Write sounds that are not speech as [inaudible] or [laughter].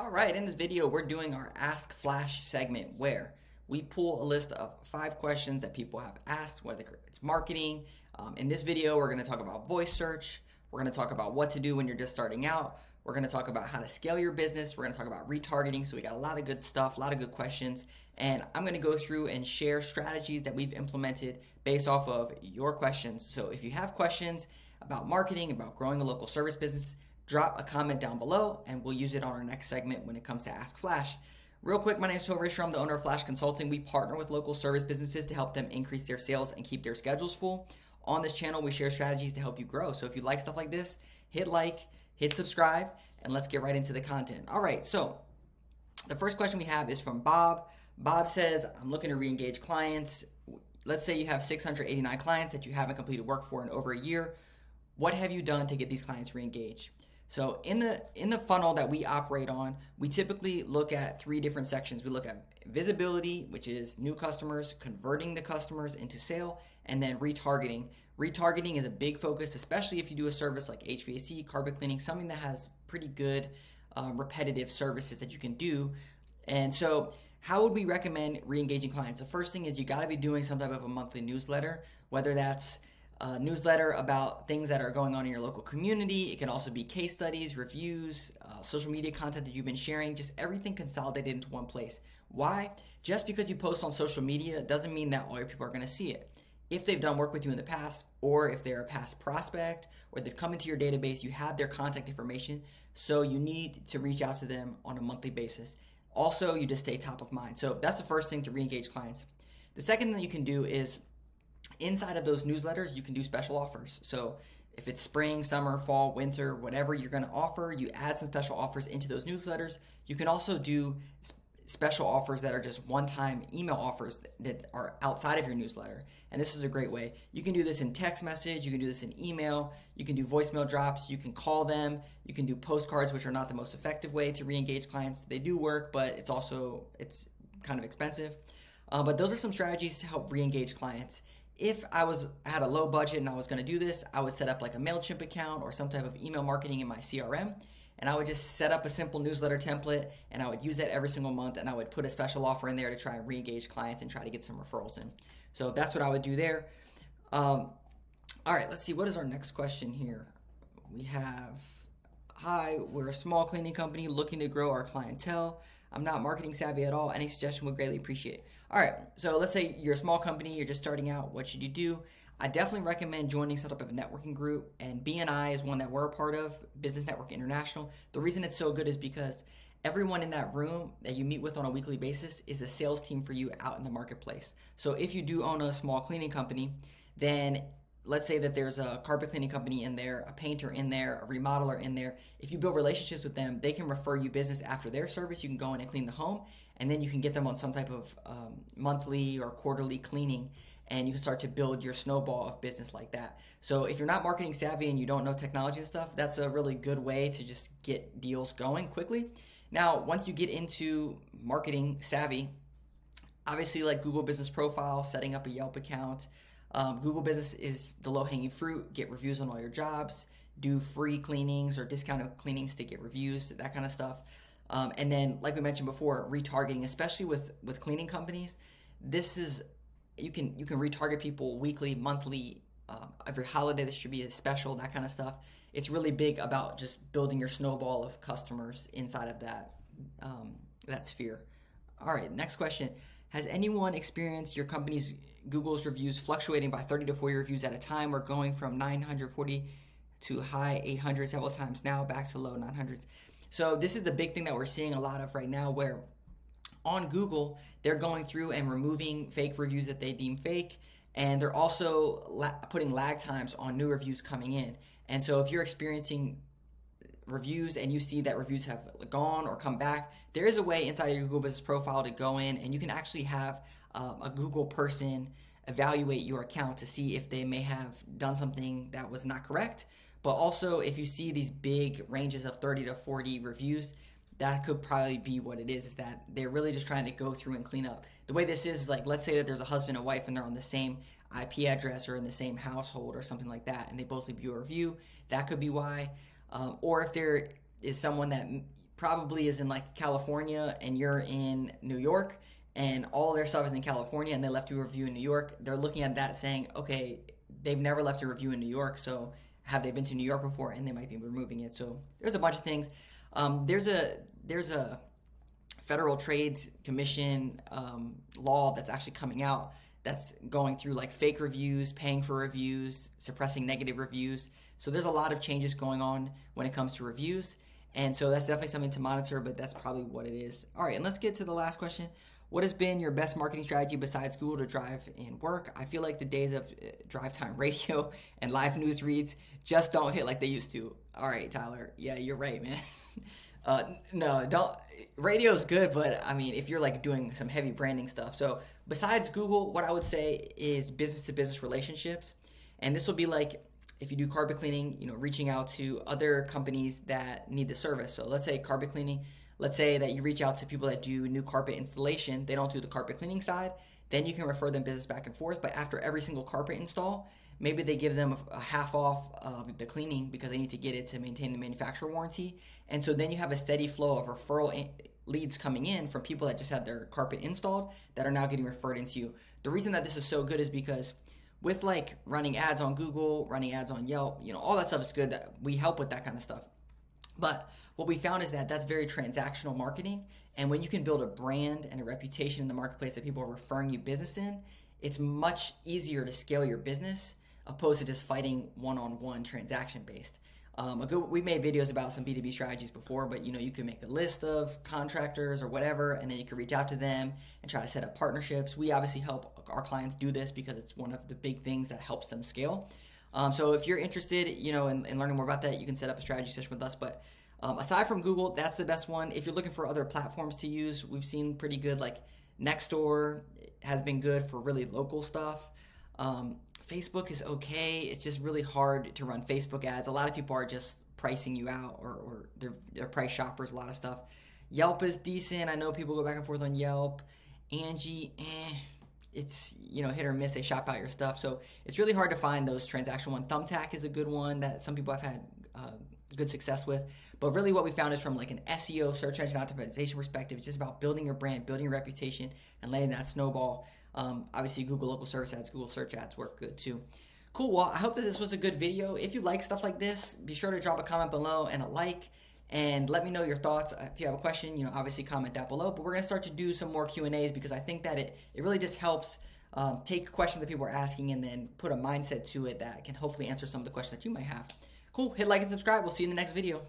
All right, in this video, we're doing our Ask Phlash segment where we pull a list of five questions that people have asked, whether it's marketing. Um, in this video, we're gonna talk about voice search. We're gonna talk about what to do when you're just starting out. We're gonna talk about how to scale your business. We're gonna talk about retargeting. So we got a lot of good stuff, a lot of good questions. And I'm gonna go through and share strategies that we've implemented based off of your questions. So if you have questions about marketing, about growing a local service business, drop a comment down below and we'll use it on our next segment when it comes to Ask Phlash. Real quick, my name is Phil Risher. I'm the owner of Phlash Consulting. We partner with local service businesses to help them increase their sales and keep their schedules full. On this channel, we share strategies to help you grow. So if you like stuff like this, hit like, hit subscribe, and let's get right into the content. All right, so the first question we have is from Bob. Bob says, I'm looking to re engage clients. Let's say you have 689 clients that you haven't completed work for in over a year. What have you done to get these clients re engaged? So in the in the funnel that we operate on, we typically look at three different sections. We look at visibility, which is new customers, converting the customers into sale, and then retargeting. Retargeting is a big focus, especially if you do a service like HVAC, carpet cleaning, something that has pretty good um, repetitive services that you can do. And so, how would we recommend re-engaging clients? The first thing is you got to be doing some type of a monthly newsletter, whether that's uh, newsletter about things that are going on in your local community. It can also be case studies, reviews, uh, social media content that you've been sharing, just everything consolidated into one place. Why? Just because you post on social media doesn't mean that all your people are going to see it. If they've done work with you in the past, or if they're a past prospect, or they've come into your database, you have their contact information, so you need to reach out to them on a monthly basis. Also, you just stay top of mind. So that's the first thing to re engage clients. The second thing you can do is inside of those newsletters, you can do special offers. So if it's spring, summer, fall, winter, whatever you're going to offer, you add some special offers into those newsletters. You can also do special offers that are just one-time email offers that are outside of your newsletter. And this is a great way. You can do this in text message, you can do this in email, you can do voicemail drops, you can call them, you can do postcards which are not the most effective way to re-engage clients. They do work, but it's also it's kind of expensive. Uh, but those are some strategies to help re-engage clients if I was had a low budget and I was going to do this, I would set up like a Mailchimp account or some type of email marketing in my CRM, and I would just set up a simple newsletter template, and I would use that every single month, and I would put a special offer in there to try and re-engage clients and try to get some referrals in. So that's what I would do there. Um, all right, let's see. What is our next question here? We have, hi, we're a small cleaning company looking to grow our clientele. I'm not marketing savvy at all. Any suggestion would greatly appreciate. All right, so let's say you're a small company, you're just starting out. What should you do? I definitely recommend joining type of a networking group, and BNI is one that we're a part of, Business Network International. The reason it's so good is because everyone in that room that you meet with on a weekly basis is a sales team for you out in the marketplace. So if you do own a small cleaning company, then let's say that there's a carpet cleaning company in there, a painter in there, a remodeler in there. If you build relationships with them, they can refer you business after their service. You can go in and clean the home, and then you can get them on some type of um, monthly or quarterly cleaning, and you can start to build your snowball of business like that. So if you're not marketing savvy and you don't know technology and stuff, that's a really good way to just get deals going quickly. Now, once you get into marketing savvy, obviously like Google Business Profile, setting up a Yelp account, um, Google Business is the low hanging fruit. Get reviews on all your jobs, do free cleanings or discounted cleanings to get reviews, that kind of stuff. Um, and then, like we mentioned before, retargeting, especially with with cleaning companies. This is you can you can retarget people weekly, monthly, um, every holiday. There should be a special, that kind of stuff. It's really big about just building your snowball of customers inside of that um, that sphere. All right, next question. Has anyone experienced your company's Google's reviews fluctuating by 30 to 40 reviews at a time We're going from 940 to high 800 several times now back to low 900s. So this is the big thing that we're seeing a lot of right now where on Google, they're going through and removing fake reviews that they deem fake and they're also la- putting lag times on new reviews coming in. And so if you're experiencing reviews and you see that reviews have gone or come back, there is a way inside your Google Business Profile to go in and you can actually have um, a Google person evaluate your account to see if they may have done something that was not correct. But also, if you see these big ranges of 30 to 40 reviews, that could probably be what it is, is that they're really just trying to go through and clean up. The way this is, like, let's say that there's a husband and wife and they're on the same IP address or in the same household or something like that, and they both leave you a review, that could be why. Um, or if there is someone that probably is in like California and you're in New York and all their stuff is in California and they left you a review in New York, they're looking at that saying, okay, they've never left a review in New York, so have they been to New York before? And they might be removing it. So there's a bunch of things. Um, there's a there's a Federal Trade Commission um, law that's actually coming out that's going through like fake reviews, paying for reviews, suppressing negative reviews. So there's a lot of changes going on when it comes to reviews. And so that's definitely something to monitor, but that's probably what it is. All right, and let's get to the last question. What has been your best marketing strategy besides Google to drive in work? I feel like the days of uh, drive time [laughs] radio and live news reads just don't hit like they used to. All right, Tyler. Yeah, you're right, man. [laughs] Uh, no, don't. Radio is good, but I mean, if you're like doing some heavy branding stuff. So, besides Google, what I would say is business to business relationships. And this will be like if you do carpet cleaning, you know, reaching out to other companies that need the service. So, let's say carpet cleaning let's say that you reach out to people that do new carpet installation, they don't do the carpet cleaning side, then you can refer them business back and forth. But after every single carpet install, maybe they give them a, half off of the cleaning because they need to get it to maintain the manufacturer warranty. And so then you have a steady flow of referral leads coming in from people that just had their carpet installed that are now getting referred into you. The reason that this is so good is because with like running ads on Google, running ads on Yelp, you know, all that stuff is good. We help with that kind of stuff. But what we found is that that's very transactional marketing. And when you can build a brand and a reputation in the marketplace that people are referring you business in, it's much easier to scale your business opposed to just fighting one-on-one transaction based. Um, good, we made videos about some B2B strategies before, but you know you can make a list of contractors or whatever, and then you can reach out to them and try to set up partnerships. We obviously help our clients do this because it's one of the big things that helps them scale. Um, so if you're interested, you know, in, in, learning more about that, you can set up a strategy session with us. But um, aside from Google, that's the best one. If you're looking for other platforms to use, we've seen pretty good. Like Nextdoor has been good for really local stuff. Um, Facebook is okay. It's just really hard to run Facebook ads. A lot of people are just pricing you out, or, or they're, they're price shoppers. A lot of stuff. Yelp is decent. I know people go back and forth on Yelp. Angie, eh it's you know hit or miss. They shop out your stuff, so it's really hard to find those transactional one. Thumbtack is a good one that some people have had uh, good success with. But really, what we found is from like an SEO search engine optimization perspective, it's just about building your brand, building your reputation, and letting that snowball. Um, obviously, Google local service ads, Google search ads work good too. Cool. Well, I hope that this was a good video. If you like stuff like this, be sure to drop a comment below and a like and let me know your thoughts. If you have a question, you know, obviously comment that below. But we're gonna start to do some more Q and A's because I think that it it really just helps um, take questions that people are asking and then put a mindset to it that can hopefully answer some of the questions that you might have. Cool. Hit like and subscribe. We'll see you in the next video.